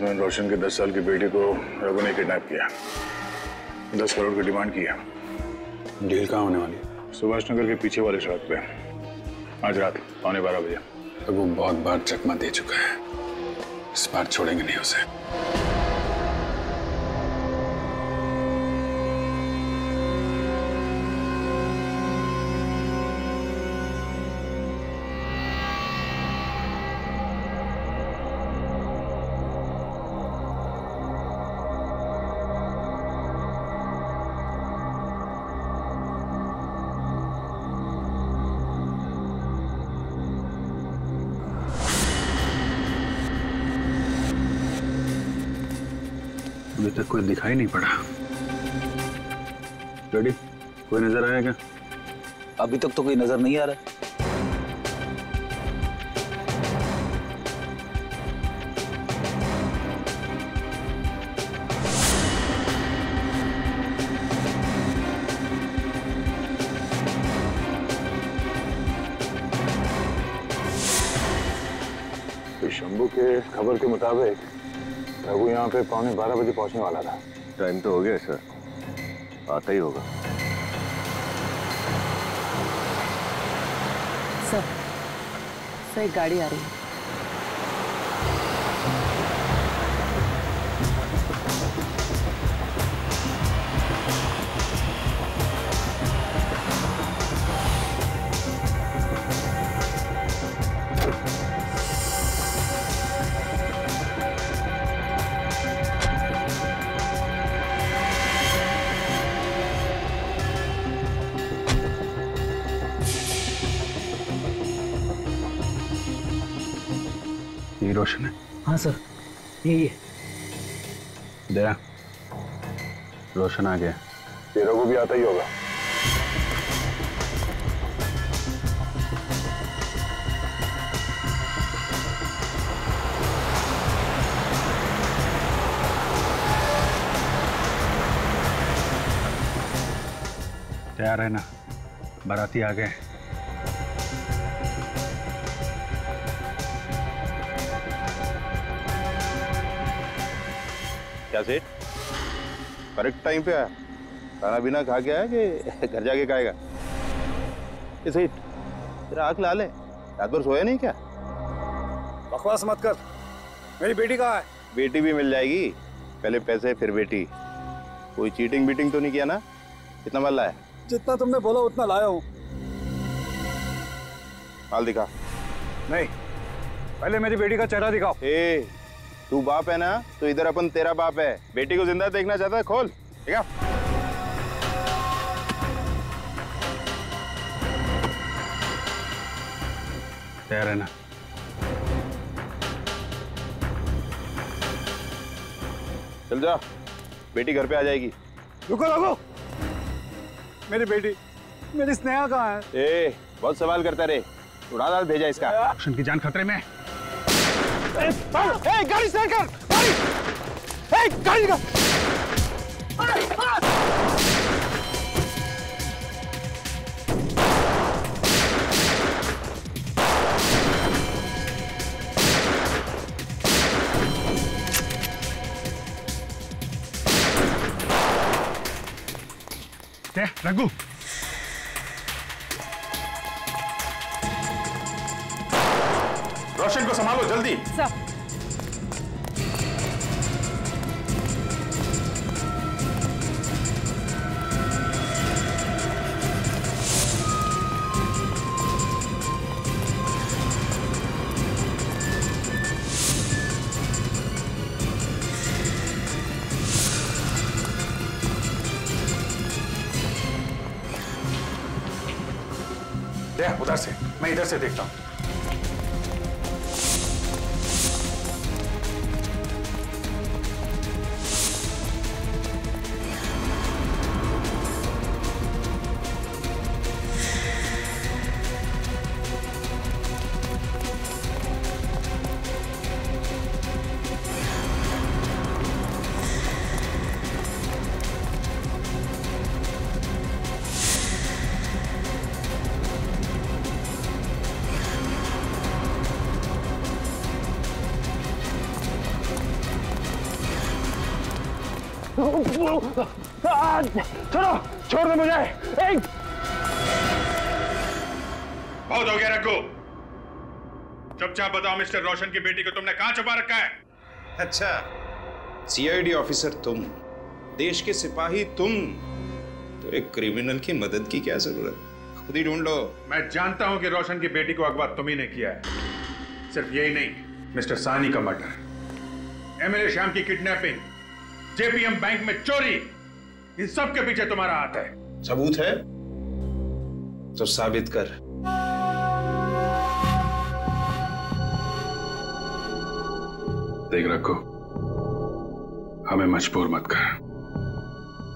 उन्होंने रोशन के दस साल की बेटी को रघु ने किडनैप किया। दस करोड़ की डिमांड की है। डील कहाँ होने वाली? सुभाष नगर के पीछे वाले सड़क पे। आज रात पौने बारह बजे। रघु बहुत बार चकमा दे चुका है। इस बार छोड़ेंगे नहीं उसे। कोई दिखाई नहीं पड़ा। रेडी कोई नज़र आया क्या? अभी तक तो कोई नज़र नहीं आ रहा। शंभू के खबर के मुताबिक रघु यहाँ पे पौने बारह बजे पहुँचने वाला था। टाइम तो हो गया सर आता ही होगा। सर सर एक गाड़ी आ रही है। यही है। दया रोशन आ गया। ये को भी आता ही होगा। तैयार है ना? बाराती आ गए। क्या सेठ? करेक्ट टाइम पे आया। खाना पीना खा के आया कि घर जाके खाएगा? ये सेठ तेरा आँख लाल है। रात भर सोया नहीं क्या? बकवास मत कर। मेरी बेटी कहाँ है? बेटी भी मिल जाएगी। पहले पैसे फिर बेटी। कोई चीटिंग बीटिंग तो नहीं किया ना? कितना माल लाया जितना तुमने बोला उतना लाया हूँ। माल दिखा। नहीं पहले मेरी बेटी का चेहरा दिखाओ। ए तू बाप है ना तो इधर अपन तेरा बाप है। बेटी को ज़िंदा देखना चाहता है खोल ठीक है? तैयार है ना? चल जा बेटी घर पे आ जाएगी। रुको रुको। मेरी बेटी मेरी स्नेहा कहाँ है? ए बहुत सवाल करता रे। उड़ा दाल भेजा इसका। की जान खतरे में है। गाड़ी स्टार्ट कर गाड़ी गाड़ी का रघु रोशन को संभालो जल्दी। सर उधर से। मैं इधर से देखता हूँ। बहुत हो गया रघु। चुपचाप बताओ मिस्टर रोशन की बेटी को तुमने कहाँ छुपा रखा है? अच्छा सीआईडी ऑफिसर तुम। देश के सिपाही तुम। तो एक क्रिमिनल की मदद की क्या ज़रूरत? खुद ही ढूंढ लो। मैं जानता हूँ कि रोशन की बेटी को अगवा तुम ही ने किया है। सिर्फ़ यही नहीं मिस्टर सानी का मर्डर। एमएलए श्याम की किडनैपिंग जेपीएम बैंक में चोरी इन सब के पीछे तुम्हारा हाथ है। सबूत है? तो साबित कर। देख रखो। हमें मजबूर मत कर।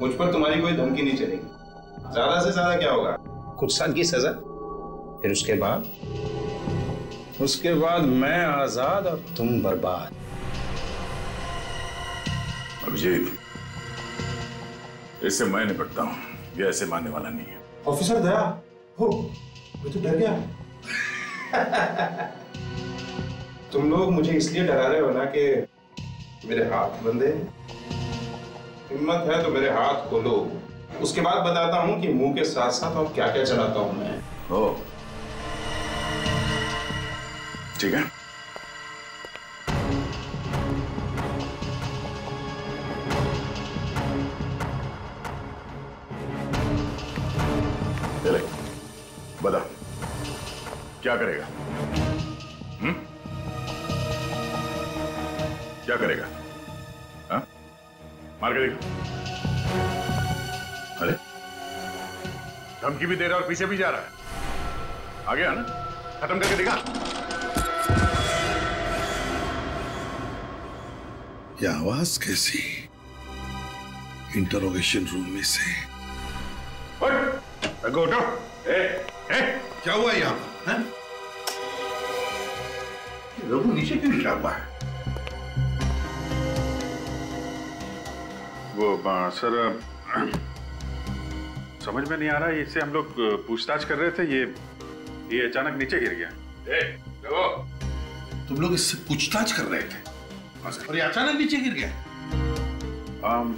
मुझ पर तुम्हारी कोई धमकी नहीं चलेगी। ज़्यादा से ज़्यादा क्या होगा? कुछ साल की सजा फिर उसके बाद? उसके बाद मैं आज़ाद और तुम बर्बाद। अभिजीत इससे मैं निपटता हूँ। ये ऐसे मानने वाला नहीं है। ऑफिसर दया हो मैं तो डर गया। तुम लोग मुझे इसलिए डरा रहे हो ना कि मेरे हाथ बंधे। हिम्मत है तो मेरे हाथ खोलो। उसके बाद बताता हूँ कि मुँह के साथ साथ और क्या क्या चलाता हूँ मैं। ओ ठीक है। बता। क्या करेगा? क्या करेगा? हाँ? मार के देखो। अरे। धमकी भी दे रहा है और पीछे भी जा रहा है। आ गया ना खत्म करके दिखा। ये आवाज़ कैसी? इंटरोगेशन रूम में से। उठ। उठो। ए ए। क्या हुआ यहाँ पर? हैं? रघु नीचे क्यों गिरा हुआ है? वो सर समझ में नहीं आ रहा है इससे हम लोग पूछताछ कर रहे थे ये ये अचानक नीचे गिर गया। ए रघु तुम लोग इससे पूछताछ कर रहे थे? और ये अचानक नीचे गिर गया? आम,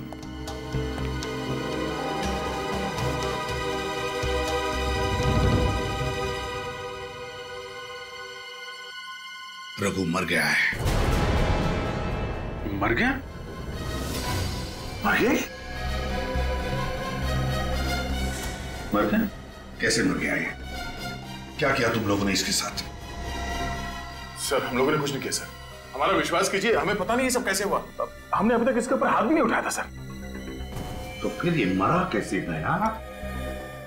रघु मर गया है। मर गया? मर गए कैसे मर गया ये? क्या किया तुम लोगों ने इसके साथ? सर हम लोगों ने कुछ नहीं किया सर। हमारा विश्वास कीजिए हमें पता नहीं ये सब कैसे हुआ। हमने अभी तक इसके ऊपर हाथ भी नहीं उठाया था सर। तो फिर ये मरा कैसे गया?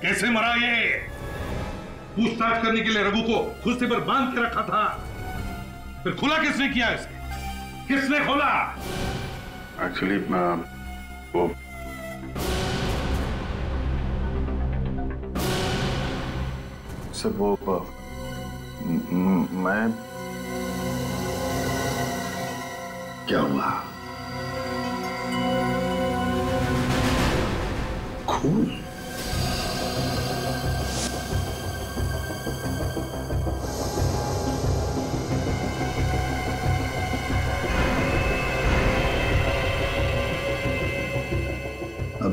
कैसे मरा ये? पूछताछ करने के लिए रघु को कुर्सी पर बाँध के रखा था। फिर खुला किसने किया इसे किसने खोला? एक्चुअली वो सर वो मैं क्या हुआ? खून?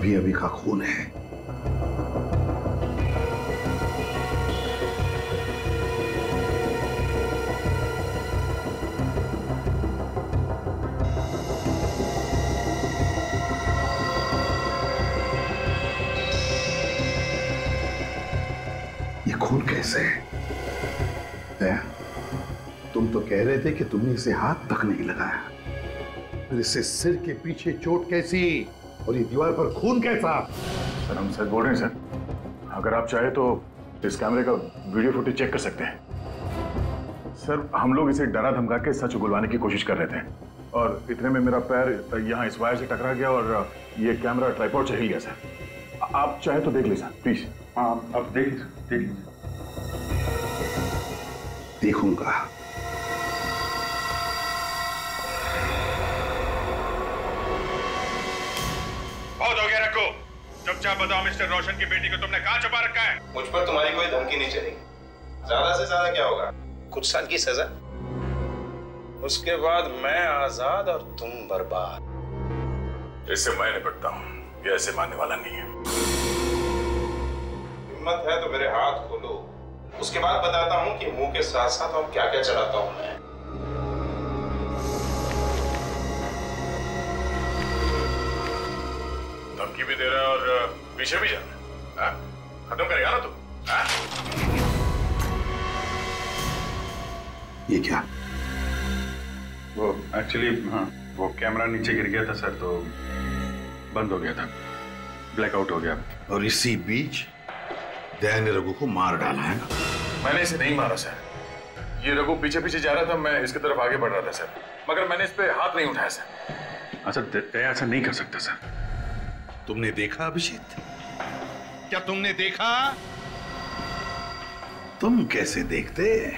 अभी अभी का खून है। ये खून कैसे है? दया, तुम तो कह रहे थे कि तुमने इसे हाथ तक नहीं लगाया। फिर इससे सिर के पीछे चोट कैसी? और ये दीवार पर खून कैसा? सर हम सर बोल रहे हैं सर। अगर आप चाहे तो इस कैमरे का वीडियो फुटेज चेक कर सकते हैं। सर हम लोग इसे डरा धमका के सच उगलवाने की कोशिश कर रहे थे। और इतने में मेरा पैर यहाँ इस वायर से टकरा गया और ये कैमरा ट्राईपॉड से हिल गया सर। आप चाहे तो देख लीजिए सर प्लीज़। हाँ अब देख लीजिए देख लीजिए। देखूँगा। चुपचाप बताओ मिस्टर रोशन की बेटी को तुमने कहाँ छुपा रखा है? मुझ पर तुम्हारी कोई धमकी नहीं चलेगी। ज़्यादा से ज़्यादा क्या होगा? कुछ साल की सजा। उसके बाद मैं आज़ाद और तुम बर्बाद। इससे मैं निपटता हूँ। ये ऐसे मानने वाला नहीं है। हिम्मत है तो मेरे हाथ खोलो। उसके बाद बताता हूँ कि मुँह के साथ साथ और क्या क्या चलाता हूँ मैं। धमकी भी दे रहा है और पीछे भी जा रहा है। हाँ? खत्म करेगा ना तू? हाँ? ये क्या? वो एक्चुअली हाँ वो कैमरा नीचे गिर गया था सर तो बंद हो गया था। ब्लैकआउट हो गया। और इसी बीच दया ने रघु को मार डाला है ना? मैंने इसे नहीं मारा सर। ये रघु पीछे पीछे जा रहा था मैं इसकी तरफ़ आगे बढ़ रहा था सर। मगर मैंने इस पर हाथ नहीं उठाया सर। सर दया ऐसा नहीं कर सकता सर। तुमने देखा अभिजीत? क्या तुमने देखा? तुम कैसे देखते?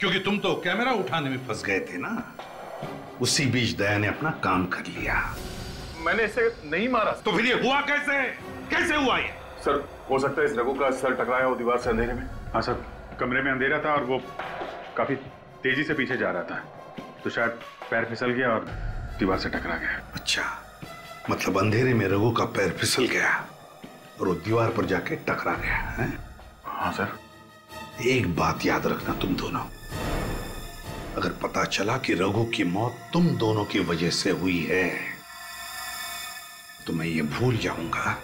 क्योंकि तुम तो कैमरा उठाने में फंस गए थे ना। उसी बीच दया ने अपना काम कर लिया। मैंने इसे नहीं मारा। तो फिर ये हुआ कैसे? कैसे हुआ ये? सर हो सकता है इस रघु का सर टकराया हो दीवार से अंधेरे में। हाँ सर कमरे में अंधेरा था और वो काफ़ी तेज़ी से पीछे जा रहा था। तो शायद पैर फिसल गया और दीवार से टकरा गया। अच्छा। मतलब अंधेरे में रघु का पैर फिसल गया और वो दीवार पर जाके टकरा गया है? हाँ सर। एक बात याद रखना तुम दोनों। अगर पता चला कि रघु की मौत तुम दोनों की वजह से हुई है तो मैं ये भूल जाऊँगा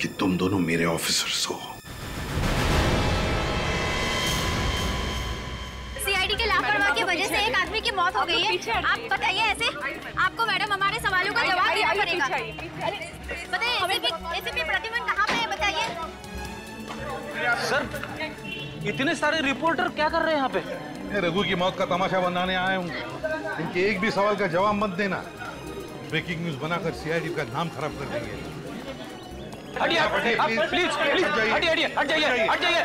कि तुम दोनों मेरे ऑफिसर्स हो। सीआईडी के लापरवाही की वजह से एक आदमी की मौत हो गई है। आप बताइए ऐसे। आपको मैडम हमारे बताइए कहाँ पे है बताइए। सर इतने सारे रिपोर्टर क्या कर रहे हैं यहाँ पे? मैं रघु की मौत का तमाशा बनाने आया हूँ। इनके एक भी सवाल का जवाब मत देना। ब्रेकिंग न्यूज़ बनाकर सीआईडी का नाम खराब कर देंगे। हटिए प्लीज़ प्लीज़ हटिए हटिए हट जाइए हट जाइए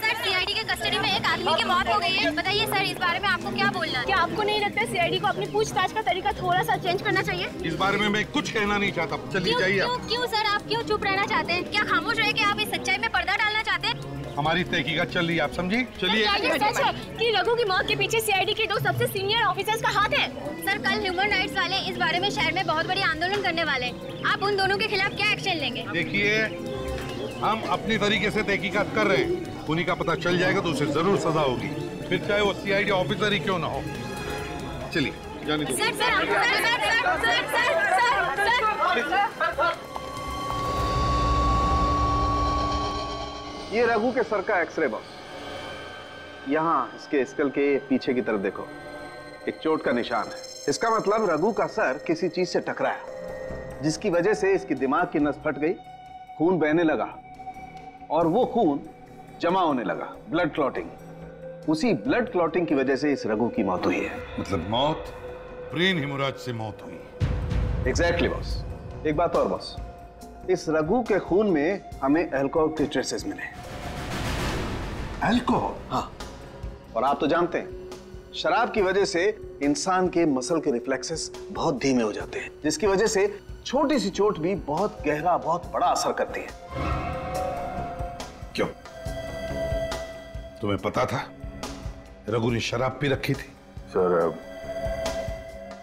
सर सीआईडी के कस्टडी में एक आदमी की मौत हो गई है। बताइए सर इस बारे में आपको क्या बोलना है? क्या आपको नहीं लगता सीआईडी को अपनी पूछताछ का तरीका थोड़ा सा चेंज करना चाहिए? इस बारे में मैं कुछ कहना नहीं चाहता। चलिए क्यों जाइए क्यों क्यों सर आप क्यों चुप रहना चाहते हैं? क्या खामोश रहे की आप इस सच्चाई में पर्दा डालना चाहते हैं? हमारी तहकीकत चल रही है आप समझी चलिए ये सच है कि रघु की मौत के पीछे सीआईडी के दो सबसे सीनियर ऑफिसर्स का हाथ है सर कल ह्यूमन राइट्स वाले इस बारे में शहर में बहुत बड़ी आंदोलन करने वाले हैं आप उन दोनों के खिलाफ क्या एक्शन लेंगे देखिए हम अपनी तरीके से तहकीकात कर रहे हैं उन्हीं का पता चल जाएगा तो उसे ज़रूर सजा होगी फिर चाहे वो सीआईडी ऑफिसर ही क्यों ना हो चलिए जाने दो sir sir sir sir sir sir sir sir ये रघु के सर का एक्सरे बॉस यहाँ इसके स्कल के पीछे की तरफ़ देखो। एक चोट का निशान है। इसका मतलब रघु का सर किसी चीज़ से टकराया। जिसकी वजह से इसकी दिमाग की नस फट गई खून बहने लगा और वो खून जमा होने लगा। ब्लड क्लॉटिंग उसी ब्लड क्लॉटिंग की वजह से इस रघु की मौत हुई है। मतलब मौत? ब्रेन हिमोराज से मौत हुई। एग्जैक्टली बॉस एक बात और बॉस इस रघु के खून में हमें अल्कोहल के ट्रेसेस मिले। अल्कोहल हाँ। और आप तो जानते हैं शराब की वजह से इंसान के मसल के रिफ्लेक्सेस बहुत धीमे हो जाते हैं जिसकी वजह से छोटी सी चोट भी बहुत गहरा बहुत बड़ा असर करती है। क्यों? तुम्हें पता था? रघु ने शराब पी रखी थी। सर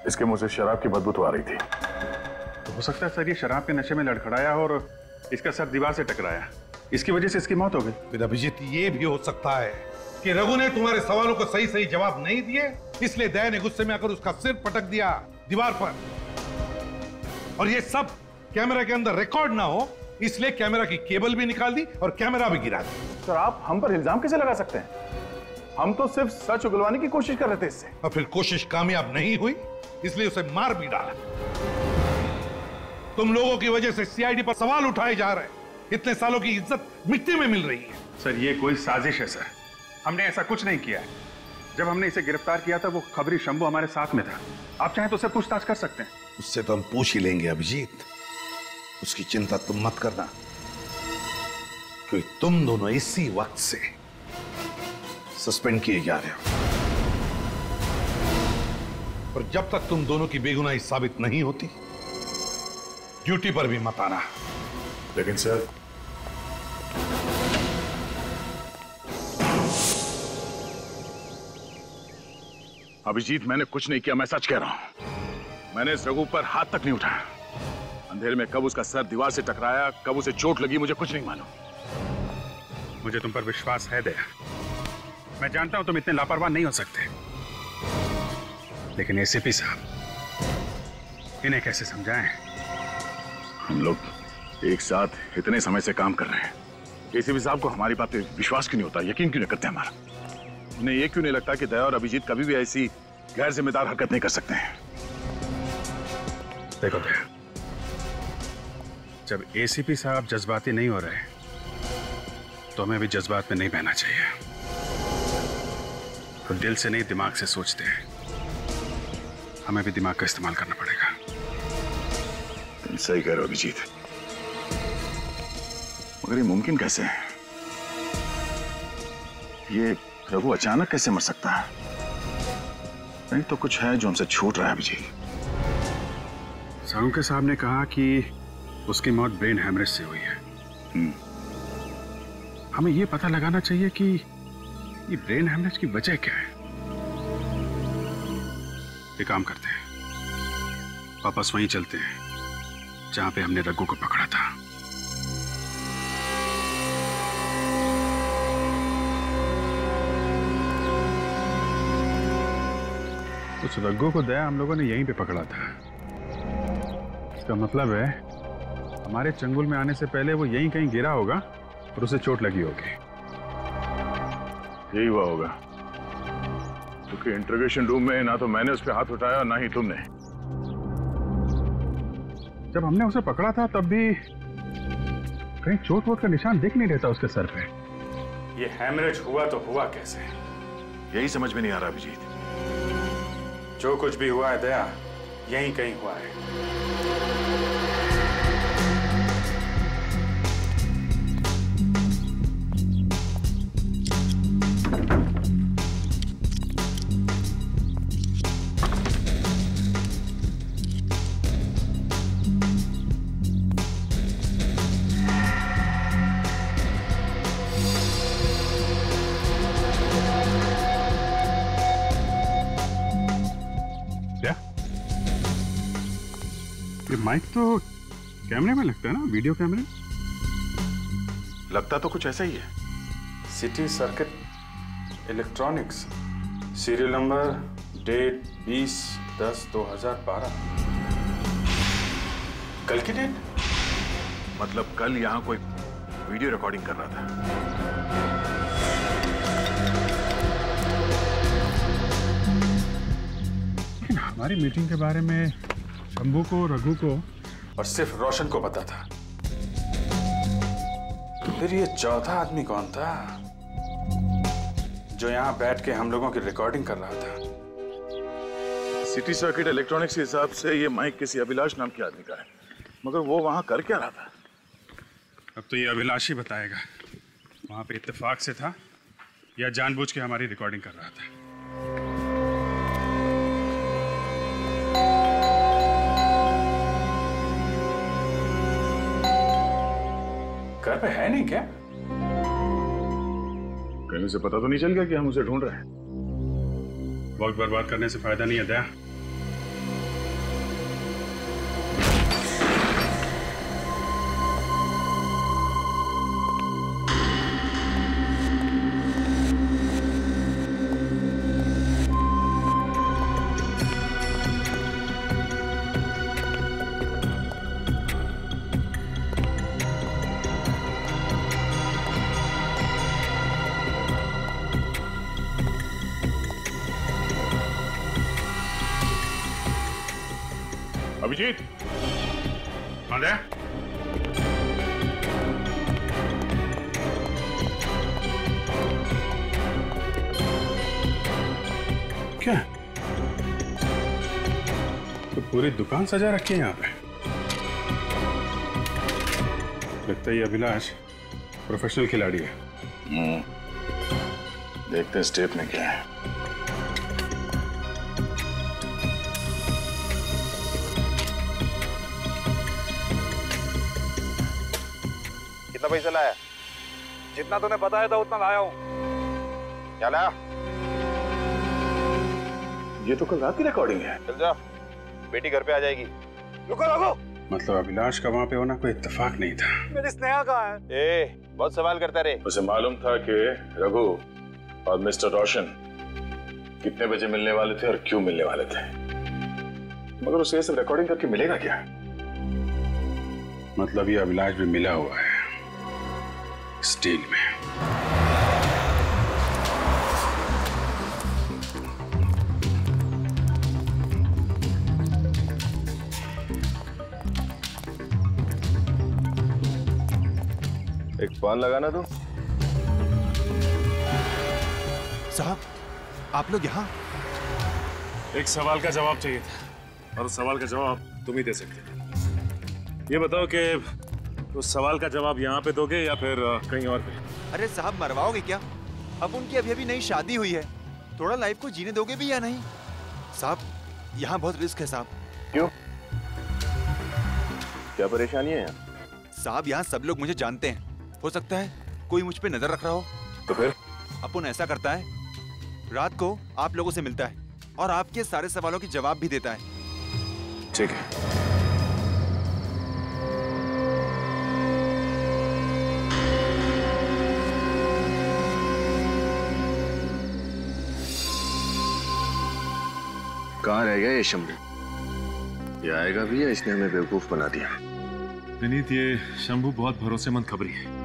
इसके मुँह से शराब की बदबू तो आ रही थी। तो हो सकता है सर ये शराब के नशे में लड़खड़ाया और इसका सर दीवार से टकराया। इसकी वजह से इसकी मौत हो गई। फिर अभिजीत ये भी हो सकता है कि रघु ने तुम्हारे सवालों को सही सही जवाब नहीं दिए इसलिए दया ने गुस्से में आकर उसका सिर पटक दिया दीवार पर। और ये सब कैमरा के अंदर रिकॉर्ड ना हो इसलिए कैमरा की केबल भी निकाल दी और कैमरा भी गिरा दी। सर आप हम पर इल्ज़ाम कैसे लगा सकते हैं? हम तो सिर्फ़ सच उगलवाने की कोशिश कर रहे थे इससे। और फिर कोशिश कामयाब नहीं हुई इसलिए उसे मार भी डाला। तुम लोगों की वजह से सीआईडी पर सवाल उठाए जा रहे हैं। इतने सालों की इज़्ज़त मिट्टी में मिल रही है। सर ये कोई साजिश है सर। हमने ऐसा कुछ नहीं किया है। जब हमने इसे गिरफ़्तार किया था वो खबरी शंभू हमारे साथ में था। आप चाहें तो उससे पूछताछ कर सकते हैं। उससे तो हम पूछ ही लेंगे अभिजीत। उसकी चिंता तुम मत करना। क्योंकि तुम दोनों इसी वक्त से सस्पेंड किए जा रहे हो। और जब तक तुम दोनों की बेगुनाही साबित नहीं होती ड्यूटी पर भी मत आना। लेकिन सर अभिजीत मैंने कुछ नहीं किया मैं सच कह रहा हूँ। मैंने इस रघु पर हाथ तक नहीं उठाया। अंधेरे में कब उसका सर दीवार से टकराया कब उसे चोट लगी मुझे कुछ नहीं मालूम। मुझे तुम पर विश्वास है दया। मैं जानता हूँ तुम इतने लापरवाह नहीं हो सकते। लेकिन एसीपी साहब इन्हें कैसे समझाएँ? हम लोग एक साथ इतने समय से काम कर रहे हैं। एसीपी साहब को हमारी बात पे विश्वास क्यों नहीं होता? यकीन क्यों नहीं करते हमारा? उन्हें ये क्यों नहीं लगता कि दया और अभिजीत कभी भी ऐसी गैर जिम्मेदार हरकत नहीं कर सकते हैं? देखो दया, जब एसीपी साहब जज्बाती नहीं हो रहे तो हमें भी जज्बात में नहीं बहना चाहिए। तो दिल से नहीं, दिमाग से सोचते हैं। हमें भी दिमाग का इस्तेमाल करना पड़ेगा। सही कह रहे हो अभिजीत। मगर ये मुमकिन कैसे है? ये रघु अचानक कैसे मर सकता है? नहीं तो कुछ है जो हमसे छूट रहा है अभिजीत। साहू साहब ने कहा कि उसकी मौत ब्रेन हैमरेज से हुई है। हमें यह पता लगाना चाहिए कि ये ब्रेन हैमरेज की वजह क्या है। ये काम करते हैं। वापस वहीं चलते हैं जहाँ पे हमने रघु को पकड़ा था। उस रघु को दया हम लोगों ने यहीं पे पकड़ा था। इसका मतलब है हमारे चंगुल में आने से पहले वो यहीं कहीं गिरा होगा और उसे चोट लगी होगी। यही हुआ होगा। क्योंकि इंटरोगेशन रूम में ना तो मैंने उस पर हाथ उठाया और ना ही तुमने। जब हमने उसे पकड़ा था तब भी कहीं चोट वोट का निशान दिख नहीं रहता उसके सर पे। ये हैमरेज हुआ तो हुआ कैसे? यही समझ में नहीं आ रहा अभिजीत। जो कुछ भी हुआ है दया यहीं कहीं हुआ है। माइक तो कैमरे में लगता है ना वीडियो कैमरे? लगता तो कुछ ऐसा ही है। City circuit electronics serial number date 20 दस 2012 कल की डेट मतलब कल यहाँ कोई वीडियो रिकॉर्डिंग कर रहा था। लेकिन हमारी मीटिंग के बारे में शंभू को रघु को और सिर्फ़ रोशन को पता था। तो फिर ये चौथा आदमी कौन था? जो यहाँ बैठ के हम लोगों की रिकॉर्डिंग कर रहा था। सिटी सर्किट इलेक्ट्रॉनिक्स के हिसाब से ये माइक किसी अभिलाष नाम के आदमी का है। मगर वो वहाँ कर क्या रहा था? अब तो ये अभिलाष ही बताएगा। वहाँ पे इत्तेफाक से था या जानबूझ के हमारी रिकॉर्डिंग कर रहा था। घर पे है नहीं क्या? कहीं से पता तो नहीं चल गया कि हम उसे ढूंढ रहे हैं। वक्त बर्बाद करने से फ़ायदा नहीं है, दया। सजा रखी है यहाँ पे। लगता है ये अभिलाष प्रोफेशनल खिलाड़ी है। देखते हैं स्टेप में क्या है। कितना पैसा लाया? जितना तूने बताया था उतना लाया हूँ। क्या लाया? ये तो कल रात की रिकॉर्डिंग है। चल जा। बेटी घर पे आ जाएगी। रुको रुको। मतलब अभिलाष का वहाँ पे होना कोई इत्तेफाक नहीं था। मेरी स्नेहा कहाँ है। ए बहुत सवाल करता रे उसे मालूम था कि रघु और मिस्टर रोशन कितने बजे मिलने वाले थे और क्यों मिलने वाले थे। मगर उसे सब रिकॉर्डिंग करके मिलेगा क्या? मतलब ये अभिलाष भी मिला हुआ है। स्टील में। एक लगाना तू साहब आप लोग यहाँ? एक सवाल का जवाब चाहिए था। और उस सवाल का जवाब तुम ही दे सकते हो। ये बताओ कि उस सवाल का जवाब यहाँ पे दोगे या फिर कहीं और पे? अरे साहब मरवाओगे क्या? अब उनकी अभी अभी नई शादी हुई है। थोड़ा लाइफ को जीने दोगे भी या नहीं? साहब यहाँ बहुत रिस्क है साहब। क्यों? क्या परेशानी है यहाँ? साहब यहाँ सब लोग मुझे जानते हैं। हो सकता है कोई मुझ पे नज़र रख रहा हो। तो फिर? अपुन ऐसा करता है रात को आप लोगों से मिलता है और आपके सारे सवालों के जवाब भी देता है। ठीक है। कहाँ रह गया ये शंभू? ये आएगा भी या इसने हमें बेवकूफ़ बना दिया? विनीत ये शंभू बहुत भरोसेमंद खबरी है।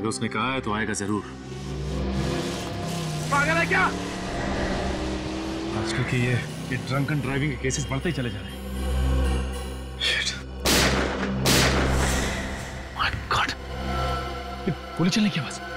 अगर उसने कहा है तो आएगा ज़रूर। पागल है क्या? आजकल के ये ये ड्रंक एंड ड्राइविंग के केसेस बढ़ते ही चले जा रहे हैं। पुलिस गोली चलने की आवाज़।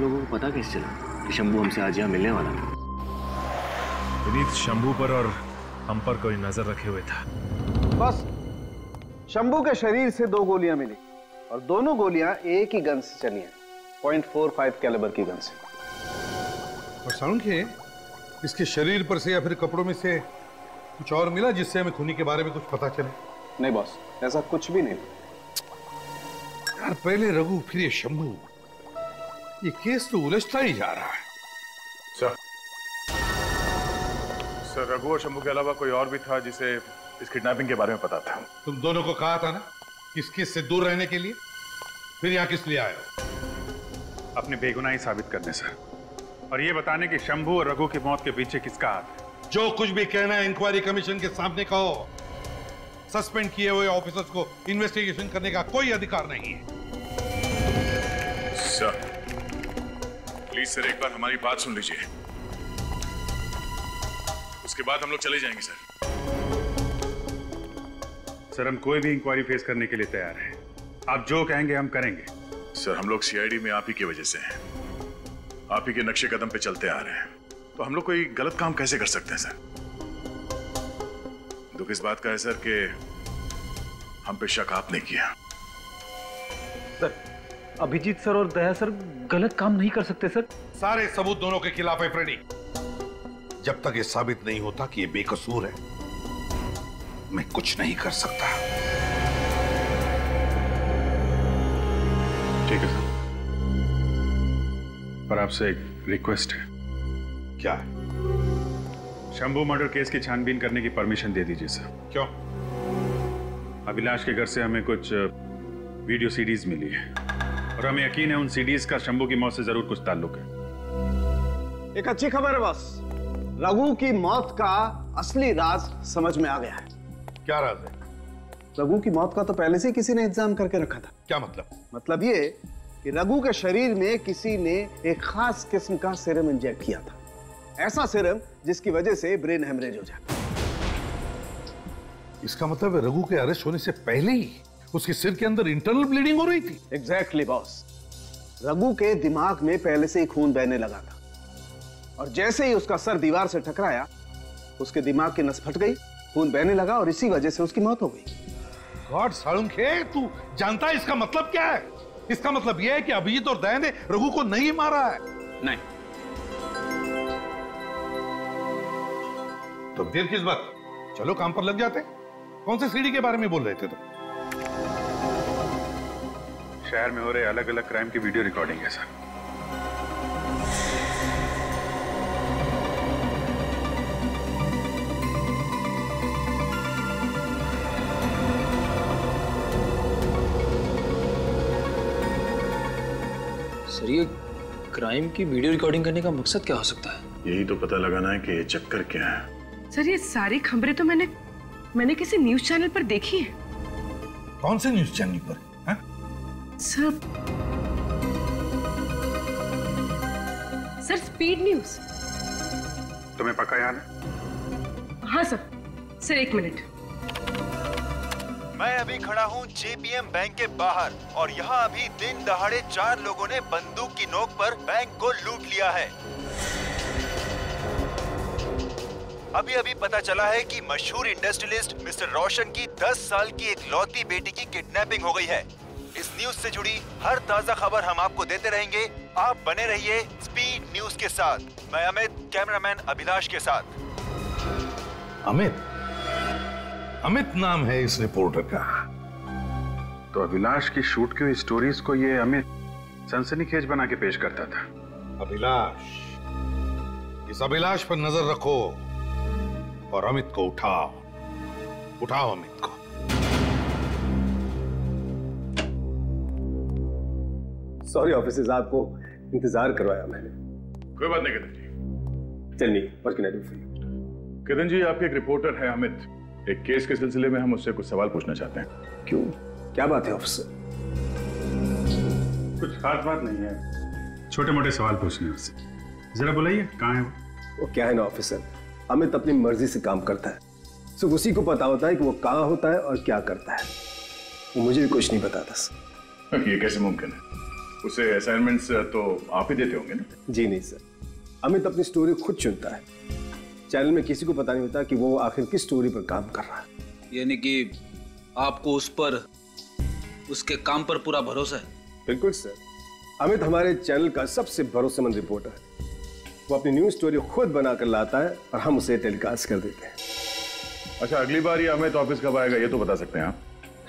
लोगों को पता कैसे चला कि शंभू हमसे आज यहाँ मिलने वाला है विनीत शंभू पर और हम पर कोई नज़र रखे हुए था। बस शंभू के शरीर से दो गोलियाँ मिली और दोनों गोलियाँ एक ही गन से चली हैं। पॉइंट फोर फाइव कैलिबर की गन से। और सालुंखे इसके शरीर पर से या फिर कपड़ों में से कुछ और मिला जिससे हमें खूनी के बारे में कुछ पता चले? नहीं बॉस ऐसा कुछ भी नहीं। यार पहले रघु फिर ये शंभू। ये केस तो उलझता ही जा रहा है। सर। सर रघु और शंभू के अलावा कोई और भी था जिसे इस किडनैपिंग के बारे में पता था? तुम दोनों को कहा था ना इस केस से दूर रहने के लिए? फिर यहाँ किस लिए आए हो? अपनी बेगुनाही साबित करने सर। और ये बताने कि शंभू और रघु की मौत के पीछे किसका हाथ है? जो कुछ भी कहना है इंक्वायरी कमीशन के सामने कहो। सस्पेंड किए हुए ऑफिसर्स को इन्वेस्टिगेशन करने का कोई अधिकार नहीं है। सर। प्लीज़ सर एक बार हमारी बात सुन लीजिए। उसके बाद हम लोग चले जाएँगे सर। सर हम कोई भी इंक्वायरी फेस करने के लिए तैयार हैं। आप जो कहेंगे हम करेंगे। सर हम लोग सीआईडी में आप ही की वजह से हैं। आप ही के नक्शे कदम पे चलते आ रहे हैं। तो हम लोग कोई गलत काम कैसे कर सकते हैं सर? दुख इस बात का है सर कि हम पे शक आपने किया। सर अभिजीत सर और दया सर गलत काम नहीं कर सकते सर। सारे सबूत दोनों के खिलाफ है फ्रेडी। जब तक ये साबित नहीं होता कि ये बेकसूर है मैं कुछ नहीं कर सकता। ठीक है सर। पर आपसे एक रिक्वेस्ट है। क्या? है शंभू मर्डर केस की छानबीन करने की परमिशन दे दीजिए सर। क्यों? अभिलाष के घर से हमें कुछ वीडियो सीरीज़ मिली है। और हमें यकीन है उन सीडीज का शंभू की मौत से ज़रूर कुछ ताल्लुक है। एक अच्छी खबर है बस। रघु की मौत का असली राज समझ में आ गया है। क्या राज है? रघु की मौत का तो पहले से किसी ने इंतज़ाम करके रखा था। क्या मतलब? मतलब ये कि रघु के शरीर में किसी ने एक खास किस्म का सीरम इंजेक्ट किया था। ऐसा सीरम जिसकी वजह से ब्रेन हेमरेज हो जाता। इसका मतलब रघु के अरेस्ट होने से पहले ही उसके सिर के अंदर इंटरनल ब्लीडिंग हो रही थी। एग्जैक्टली बॉस रघु के दिमाग में पहले से ही खून बहने लगा था। और जैसे ही उसका सर दीवार से टकराया उसके दिमाग की नस फट गई खून बहने लगा और इसी वजह से उसकी मौत हो गई। गॉड सालुंखे तू जानता है इसका मतलब क्या है? इसका मतलब यह है कि अभिजीत और दया ने रघु को नहीं मारा है। नहीं। तो देर किस बात? चलो काम पर लग जाते। कौन से सीढ़ी के बारे में बोल रहे थे तुम? शहर में हो रहे अलग अलग क्राइम की वीडियो रिकॉर्डिंग है सर सर ये क्राइम की वीडियो रिकॉर्डिंग करने का मकसद क्या हो सकता है? यही तो पता लगाना है कि ये चक्कर क्या है। सर ये सारी खबरें तो मैंने मैंने किसी न्यूज़ चैनल पर देखी है। कौन से न्यूज़ चैनल पर? हा? सर। सर स्पीड न्यूज़ तुम्हें पक्का याद है? हाँ सर। सर एक मिनट। मैं अभी खड़ा हूँ जेपीएम बैंक के बाहर और यहाँ अभी दिन दहाड़े चार लोगों ने बंदूक की नोक पर बैंक को लूट लिया है। अभी अभी पता चला है कि मशहूर इंडस्ट्रियलिस्ट मिस्टर रोशन की 10 साल की एक लौती बेटी की किडनैपिंग हो गई है। न्यूज़ से जुड़ी हर ताज़ा खबर हम आपको देते रहेंगे। आप बने रहिए स्पीड न्यूज़ के साथ। मैं अमित कैमरामैन अभिलाष के साथ। अमित? अमित नाम है इस रिपोर्टर का। तो अभिलाष की शूट की हुई स्टोरीज को ये अमित सनसनीखेज बना के पेश करता था। अभिलाष इस अभिलाष पर नज़र रखो और अमित को उठाओ। उठाओ अमित को। सॉरी ऑफिसर्स आपको इंतज़ार करवाया मैंने। कोई बात नहीं किदन जी। चलिए what can I do for you Kidan ji आपके एक रिपोर्टर है अमित। एक केस के सिलसिले में हम उससे कुछ सवाल पूछना चाहते हैं। क्यों? क्या बात है ऑफिसर कुछ खास बात नहीं है। छोटे मोटे सवाल पूछने उससे। जरा बुलाइए कहाँ है वो? वो क्या है ना ऑफिसर अमित अपनी मर्ज़ी से काम करता है। सिर्फ़ उसी को पता होता है कि वो कहाँ होता है और क्या करता है। वो मुझे भी कुछ नहीं बताता सर ये कैसे मुमकिन है? उसे असाइनमेंट्स तो आप ही देते होंगे ना? जी नहीं सर अमित अपनी स्टोरी खुद चुनता है। चैनल में किसी को पता नहीं होता कि वो आखिर किस स्टोरी पर काम कर रहा है। यानी कि आपको उस पर उसके काम पर पूरा भरोसा है? बिल्कुल सर अमित हमारे चैनल का सबसे भरोसेमंद रिपोर्टर है। वो अपनी न्यूज़ स्टोरी खुद बनाकर लाता है और हम उसे टेलीकास्ट कर देते हैं। अच्छा अगली बार ये अमित ऑफ़िस कब आएगा ये तो बता सकते हैं आप।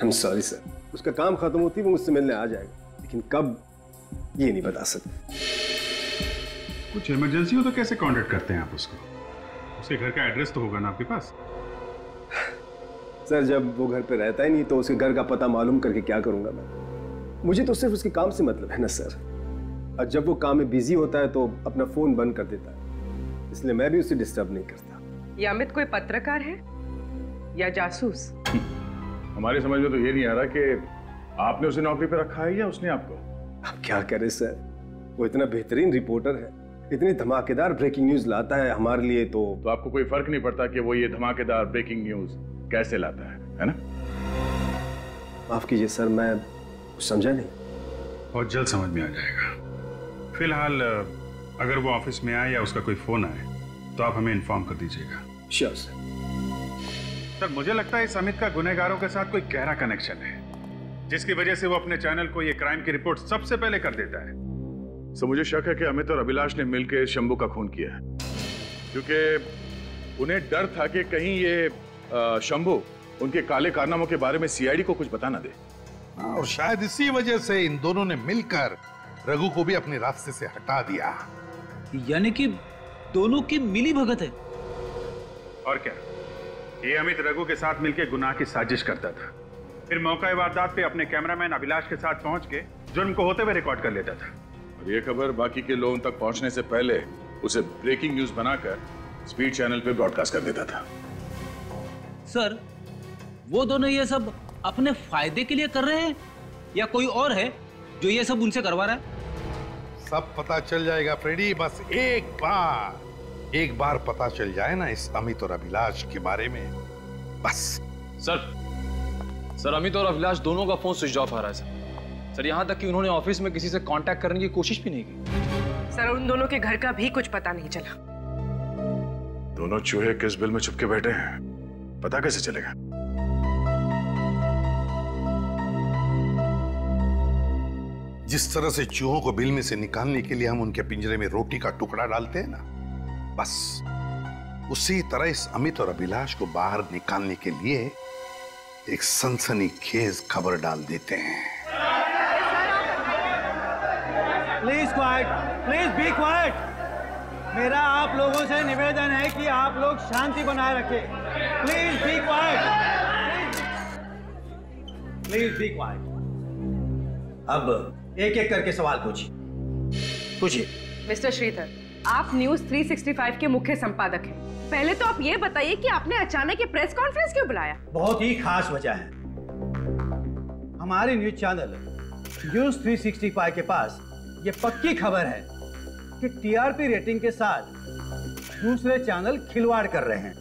हम सॉरी सर उसका काम खत्म होती है वो मुझसे मिलने आ जाएगा। लेकिन कब? ये नहीं बता सकते। कुछ इमरजेंसी हो तो कैसे कांटेक्ट करते हैं आप उसको? उसके घर का एड्रेस तो होगा ना आपके पास। सर जब वो घर पे रहता ही नहीं तो उसके घर का पता मालूम करके क्या करूँगा मैं? मुझे तो सिर्फ़ उसके काम से मतलब है ना सर। और जब वो काम में बिज़ी होता है तो अपना फ़ोन बंद कर देता है। इसलिए मैं भी उसे डिस्टर्ब नहीं करता। ये अमित कोई पत्रकार है? या जासूस? हमारी समझ में तो ये नहीं आ रहा कि आपने उसे नौकरी पे रखा है या उसने आपको? अब क्या करे सर? वो इतना बेहतरीन रिपोर्टर है। इतनी धमाकेदार ब्रेकिंग न्यूज़ लाता है हमारे लिए तो तो आपको कोई फ़र्क नहीं पड़ता कि वो ये धमाकेदार ब्रेकिंग न्यूज़ कैसे लाता है है ना? माफ़ कीजिए सर मैं कुछ समझा नहीं। बहुत जल्द समझ में आ जाएगा। फ़िलहाल अगर वो ऑफ़िस में आए या उसका कोई फ़ोन आए तो आप हमें इन्फॉर्म कर दीजिएगा। श्योर सर सर मुझे लगता है इस अमित का गुनहगारों के साथ कोई गहरा कनेक्शन है। जिसकी वजह से वो अपने चैनल को ये क्राइम की रिपोर्ट सबसे पहले कर देता है। सो मुझे शक है कि अमित और अभिलाष ने मिलकर शंभू का खून किया है। क्योंकि उन्हें डर था कि कहीं ये शंभू उनके काले कारनामों के बारे में सीआईडी को कुछ बता ना दे। हाँ, और शायद इसी वजह से इन दोनों ने मिलकर रघु को भी अपने रास्ते से हटा दिया। यानी कि दोनों की मिली भगत है। और क्या? ये अमित रघु के साथ मिलकर गुनाह की साजिश करता था। फिर मौका वारदात पे अपने कैमरामैन अभिलाष के साथ पहुँच के जुर्म को होते हुए रिकॉर्ड कर लेता था। और ये खबर बाकी के लोगों तक पहुँचने से पहले उसे ब्रेकिंग न्यूज़ बनाकर स्पीड चैनल पे ब्रॉडकास्ट कर देता था। सर वो दोनों ये सब अपने फ़ायदे के लिए कर रहे हैं? या कोई और है जो ये सब उनसे करवा रहा है? सब पता चल जाएगा फ्रेडी बस एक बार एक बार पता चल जाए ना इस अमित और अभिलाष के बारे में। बस। सर सर अमित और अभिलाष दोनों का फ़ोन स्विच ऑफ़ आ रहा है सर। सर यहाँ तक कि उन्होंने ऑफ़िस में किसी से कांटेक्ट करने की कोशिश भी नहीं की। सर उन दोनों के घर का भी कुछ पता नहीं चला। दोनों चूहे किस बिल में छुपके बैठे हैं? पता कैसे चलेगा? जिस तरह से चूहों को बिल में से निकालने के लिए हम उनके पिंजरे में रोटी का टुकड़ा डालते हैं ना बस। उसी तरह इस अमित और अभिलाष को बाहर निकालने के लिए एक सनसनी खेज खबर डाल देते हैं। Please quiet please be quiet मेरा आप लोगों से निवेदन है कि आप लोग शांति बनाए रखें। Please be quiet please be quiet अब एक एक करके सवाल पूछिए। पूछिए। मिस्टर श्रीधर आप न्यूज़ 365 के मुख्य संपादक हैं। पहले तो आप ये बताइए कि आपने अचानक ये प्रेस कॉन्फ्रेंस क्यों बुलाया? बहुत ही खास वजह है। हमारे न्यूज़ चैनल न्यूज़ 365 के पास ये पक्की खबर है कि टीआरपी रेटिंग के साथ दूसरे चैनल खिलवाड़ कर रहे हैं।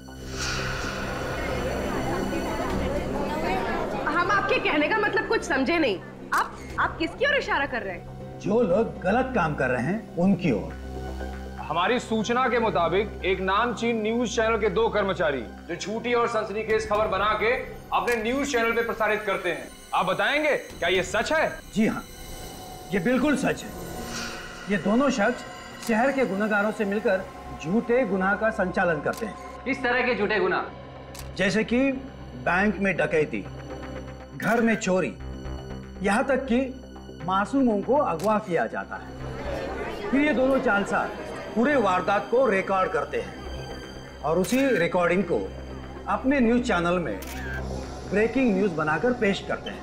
हम आपके कहने का मतलब कुछ समझे नहीं। आप आप किसकी ओर इशारा कर रहे हैं? जो लोग गलत काम कर रहे हैं उनकी ओर। हमारी सूचना के मुताबिक एक नामचीन न्यूज़ चैनल के दो कर्मचारी जो झूठी और सनसनीखेज खबर बना के अपने न्यूज़ चैनल पे प्रसारित करते हैं। आप बताएँगे क्या ये सच है? जी हाँ ये बिल्कुल सच है। ये दोनों शख्स शहर के गुनागारों से मिलकर झूठे गुनाह का संचालन करते हैं। किस तरह के झूठे गुना जैसे कि बैंक में डकैती घर में चोरी यहाँ तक कि मासूमों को अगवा किया जाता है। फिर ये दोनों जालसाज पूरे वारदात को रिकॉर्ड करते हैं। और उसी रिकॉर्डिंग को अपने न्यूज़ चैनल में ब्रेकिंग न्यूज़ बनाकर पेश करते हैं।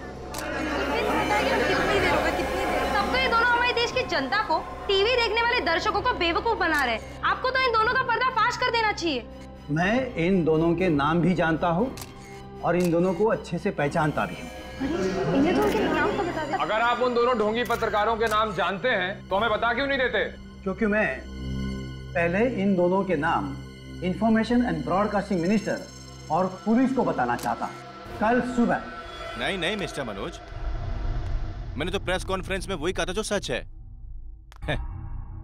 तब ये दोनों हमारे देश की जनता को टीवी देखने वाले दर्शकों को बेवकूफ़ बना रहे हैं। आपको तो इन दोनों का पर्दाफाश कर देना चाहिए। मैं इन दोनों के नाम भी जानता हूँ और इन दोनों को अच्छे से पहचानता भी हूँ। इन्हें तो तो अगर आप उन दोनों ढोंगी पत्रकारों के नाम जानते हैं तो हमें बता क्यों नहीं देते? क्योंकि मैं पहले इन दोनों के नाम इंफॉर्मेशन एंड ब्रॉडकास्टिंग मिनिस्टर और पुलिस को बताना चाहता। कल सुबह। नहीं नहीं, मिस्टर मनोज। मैंने तो प्रेस कॉन्फ्रेंस में वही कहा था जो सच है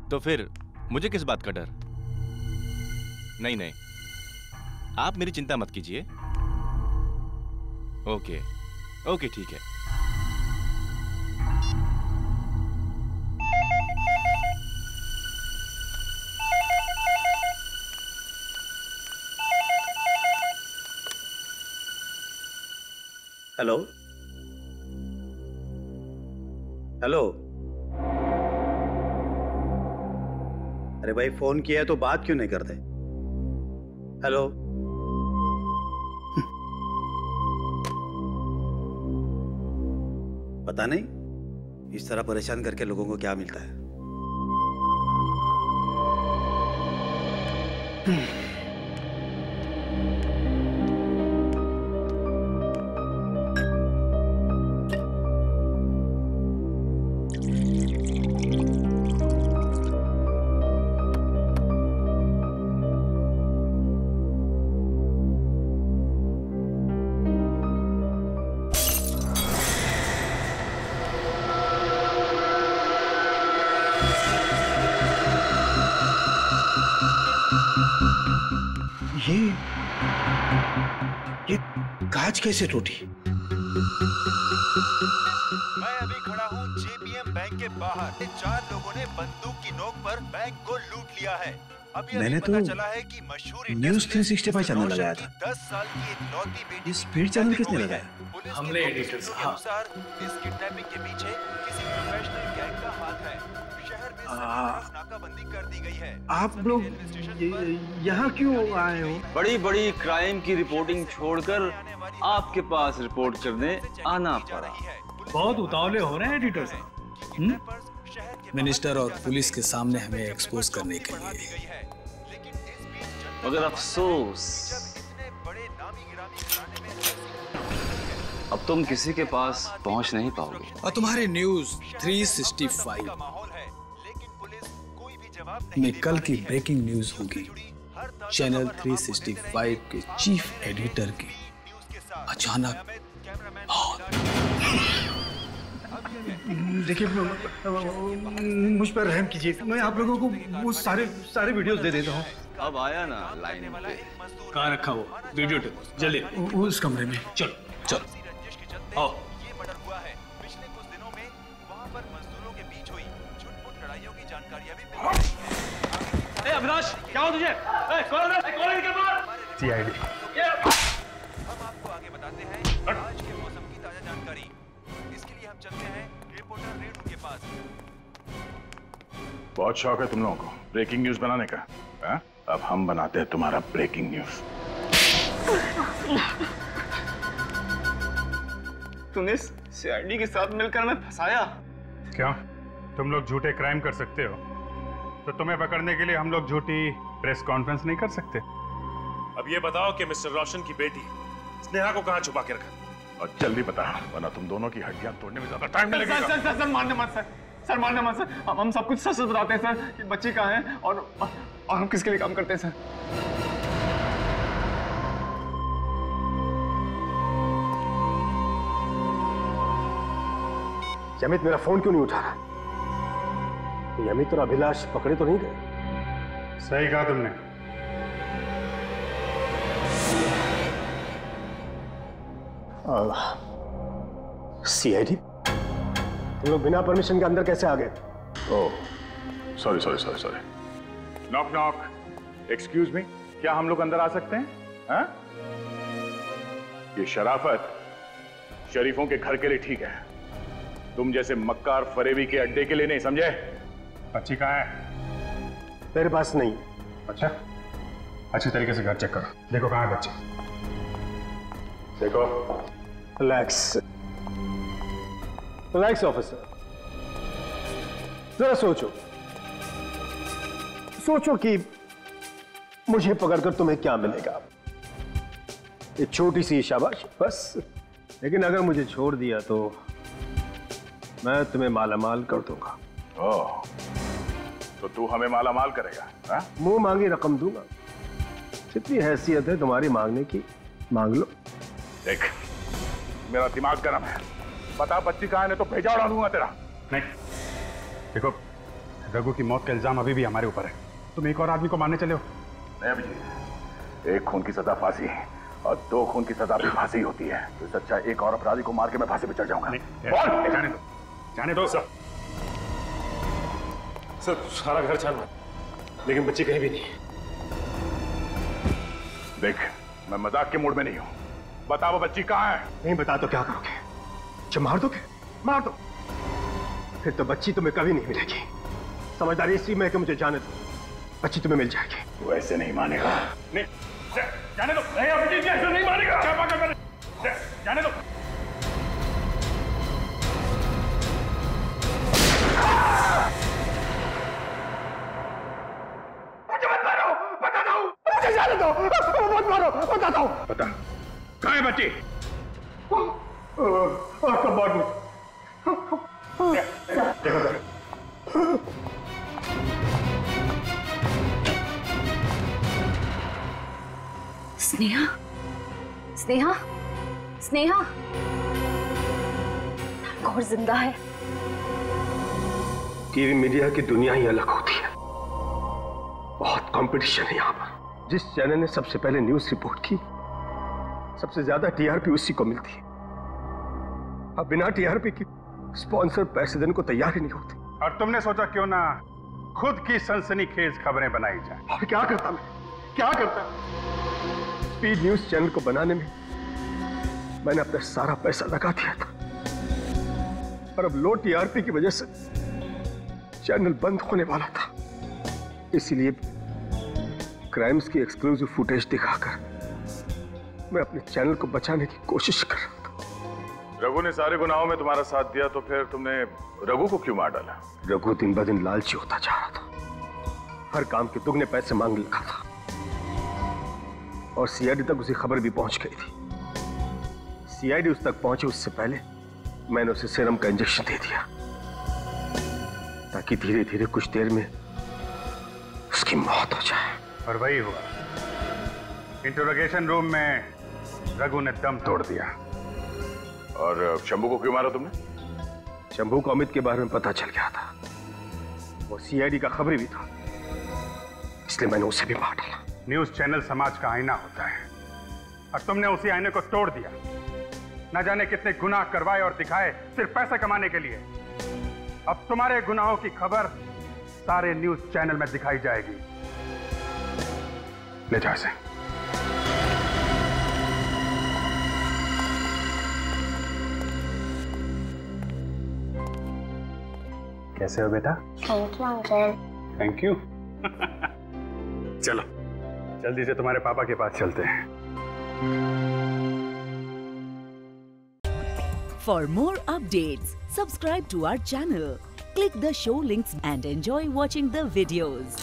तो फिर मुझे किस बात का डर? नहीं नहीं। आप मेरी चिंता मत कीजिए। ओके ओके, ठीक है। हेलो हेलो अरे भाई फ़ोन किया है तो बात क्यों नहीं करते? हेलो पता नहीं, इस तरह परेशान करके लोगों को क्या मिलता है? कांच कैसे टूटी। मैं अभी खड़ा हूँ जेपीएम बैंक के बाहर। चार लोगों ने बंदूक की नोक पर बैंक को लूट लिया है। अभी मैंने अभी पता तो चला है कि मशहूर न्यूज़ 365 चैनल लगाया था। दस साल की इकलौती बेटी ये स्पीड चैनल किसने लगाया? हमने एडिटर अनुसार इस किडनैपिंग के पीछे किसी प्रोफेशनल गैंग का हाथ है। शहर में नाकाबंदी कर दी गई है। आप लोग यहाँ क्यों आए हो? बड़ी बड़ी क्राइम की रिपोर्टिंग छोड़कर आपके पास रिपोर्ट करने आना पड़ा। बहुत उतावले हो रहे हैं एडिटर साहब। मिनिस्टर और पुलिस के सामने हमें एक्सपोज करने के लिए। मगर अफसोस। अब तुम किसी के पास पहुँच नहीं पाओगे। और तुम्हारे न्यूज़ 365 में कल की ब्रेकिंग न्यूज़ होगी। चैनल 365 के चीफ एडिटर की। अचानक। हाँ। देखिए मुझ पर रहम कीजिए। मैं आप लोगों को वो सारे सारे वीडियोस दे देता हूँ। अब आया ना लाइन पे। कहाँ रखा वो? Video tape. जल्दी। उस कमरे में। चल चल। आओ। अविनाश क्या हो तुझे? सीआईडी चलते हैं। रिपोर्टर रेणु के पास। बहुत शौक है तुम लोगों को ब्रेकिंग न्यूज़ बनाने का। हा? अब हम बनाते हैं तुम्हारा ब्रेकिंग न्यूज़ तूने सीआईडी के साथ मिलकर हमें फंसाया। क्यों? तुम लोग झूठे क्राइम कर सकते हो। तो तुम्हें पकड़ने के लिए हम लोग झूठी प्रेस कॉन्फ्रेंस नहीं कर सकते? अब ये बताओ कि मिस्टर रोशन की बेटी स्नेहा को कहाँ छुपा के रखा? और जल्दी बता वरना तुम दोनों की हड्डियाँ तोड़ने में ज़्यादा टाइम लगेगा। सर सर सर मारने मत सर सर मारने मत सर हम हम सब कुछ सच सच बताते हैं सर कि बच्ची कहाँ है और और हम किसके लिए काम करते हैं सर? अमित मेरा फ़ोन क्यों नहीं उठा रहा? ये अमित और अभिलाष पकड़े तो नहीं गए? सही कहा तुमने। सीआईडी तुम लोग बिना परमिशन के अंदर कैसे आ गए? ओह sorry sorry sorry sorry knock knock excuse me क्या हम लोग अंदर आ सकते हैं? हाँ? ये शराफत शरीफों के घर के लिए ठीक है। तुम जैसे मक्कार फरेबी के अड्डे के लिए नहीं समझे? बच्ची कहा है? मेरे पास नहीं। अच्छा अच्छी तरीके से घर चेक करो। देखो कहाँ है बच्ची। देखो। रिलैक्स रिलैक्स ऑफिसर जरा सोचो। सोचो कि मुझे पकड़कर तुम्हें क्या मिलेगा? एक छोटी सी शाबाश बस। लेकिन अगर मुझे छोड़ दिया तो मैं तुम्हें मालामाल कर दूँगा। ओह तो तू हमें माला माल करेगा हाँ? मुँह मांगी रकम दूँगा। जितनी हैसियत है तुम्हारी मांगने की मांग लो। देख मेरा दिमाग गर्म है। बता बच्ची कहाँ है? तो भेजा उड़ा दूँगा तेरा। नहीं देखो रघु की मौत का इल्ज़ाम अभी भी हमारे ऊपर है। तुम एक और आदमी को मारने चले हो। नहीं अभिजीत एक खून की सजा फांसी और दो खून की सजा भी फांसी होती है। तो इससे अच्छा एक और अपराधी को मार के मैं फांसी पे चढ़ जाऊँगा। जाने दो जाने दो। सर सर सारा घर छान लेकिन बच्ची कहीं भी नहीं देख मैं मज़ाक के मूड में नहीं हूँ। बता वो बच्ची कहाँ है? नहीं बता तो क्या करोगे? जब मार दोगे? मार दो। फिर तो बच्ची तुम्हें कभी नहीं मिलेगी। समझदारी इसी में कि मुझे जाने दो। बच्ची तुम्हें मिल जाएगी। तू ऐसे नहीं मानेगा। नहीं जा- जाने दो। नहीं जी ऐसा नहीं मानेगा। क्या बात कर रहे हैं? जा- जाने दो। मुझे जाने दो। मत मारो। बताता हूँ बता। कहाँ है बच्ची? कबाड़ में देखो जरा। स्नेहा? स्नेहा? स्नेहा? और ज़िंदा है। टीवी मीडिया की दुनिया ही अलग होती है। बहुत कंपटीशन है यहाँ पर। जिस चैनल ने सबसे पहले न्यूज़ रिपोर्ट की सबसे ज़्यादा टीआरपी उसी को मिलती है। अब बिना टीआरपी की स्पॉन्सर पैसे देने को तैयार ही नहीं होते। और तुमने सोचा क्यों ना खुद की सनसनीखेज खबरें बनाई जाए? और क्या करता मैं? क्या करता स्पीड न्यूज़ चैनल को बनाने में मैंने अपना सारा पैसा लगा दिया था। और अब लो टीआरपी की वजह से चैनल बंद होने वाला था। इसीलिए क्राइम्स की एक्सक्लूसिव फुटेज दिखाकर मैं अपने चैनल को बचाने की कोशिश कर रहा था। रघु ने सारे गुनाहों में तुम्हारा साथ दिया तो फिर तुमने रघु को क्यों मार डाला? रघु दिन ब दिन लालची होता जा रहा था। हर काम के दुगने पैसे मांग लिखा था। और सीआईडी तक उसे खबर भी पहुँच गई थी। सीआईडी उस तक पहुँचे उससे पहले मैंने उसे सीरम का इंजेक्शन दे दिया। ताकि धीरे धीरे कुछ देर में उसकी मौत हो जाए। और वही हुआ। इंटरोगेशन रूम में रघु ने दम तोड़ दिया। और शंभू को क्यों मारा तुमने? शंभू को अमित के बारे में पता चल गया था। वो सीआईडी का खबरी भी था। इसलिए मैंने उसे भी मार डाला न्यूज़ चैनल समाज का आईना होता है। और तुमने उसी आईने को तोड़ दिया। न जाने कितने गुनाह करवाए और दिखाए सिर्फ़ पैसे कमाने के लिए। अब तुम्हारे गुनाहों की खबर सारे न्यूज़ चैनल में दिखाई जाएगी। ले इसे कैसे हो बेटा? Thank you uncle thank you चलो जल्दी से तुम्हारे पापा के पास चलते हैं। For more update subscribe to our channel click the show links and enjoy watching the videos